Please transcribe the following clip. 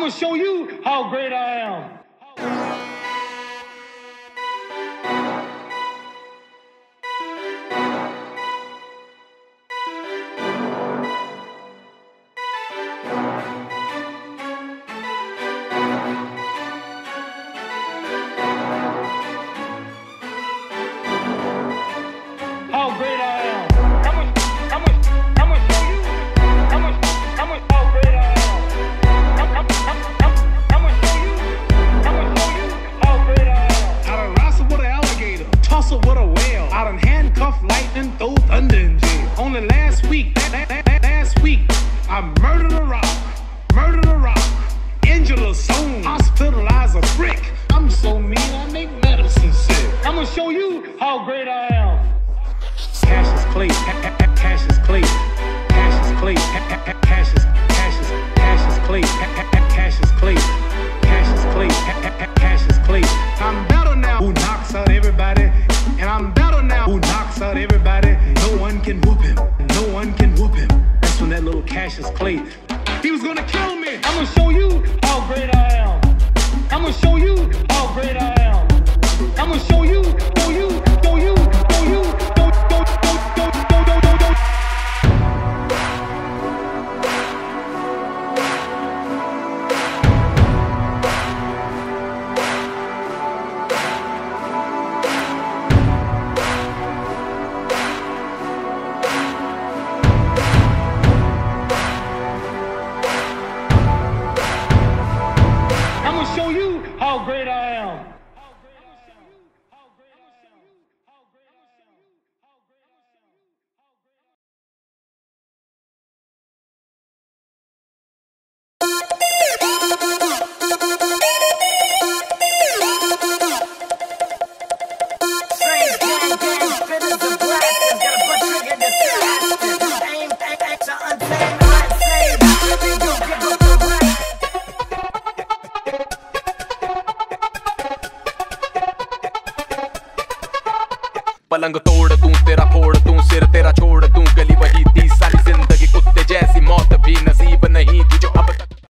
I'm gonna show you how great I am. Tussle with a whale. I done handcuff lightning, throw thunder in jail. Only last week, la- la- la- last week, I murdered a rock, murdered a rock, injured a stone, hospitalized a brick. I'm so mean, I make medicine sick. I'm gonna show you how great I am. Cassius Clay, No one can whoop him. No one can whoop him. That's when that little Cassius Clay. He was gonna kill me. I'm gonna show you how great I am. I'm gonna show you Gonna show you how great I am. पलंग तोड़ तू तेरा फोड़ तू सिर तेरा छोड़ दूँ